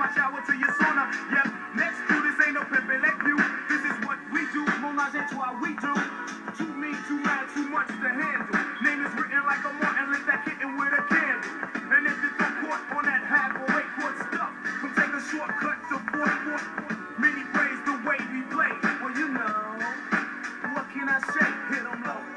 my shower to your sauna. Yep, next to this ain't no pimpin' like you. This is what we do, Monage into how we do. Too mean, too mad, too much to handle. Name is written like a Martin, lit that kitten with a candle. And if it's not caught on that half or eight court stuff, come take a shortcut to forty-four. Many ways the way we play. Well, you know, what can I say? Hit them low.